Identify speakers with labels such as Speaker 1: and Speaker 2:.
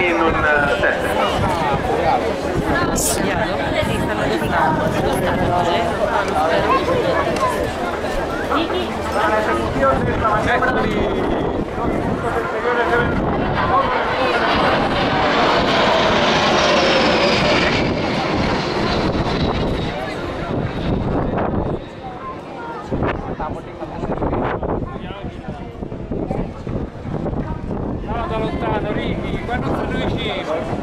Speaker 1: e non sempre.
Speaker 2: Ciao da Origi, quando sono vicino.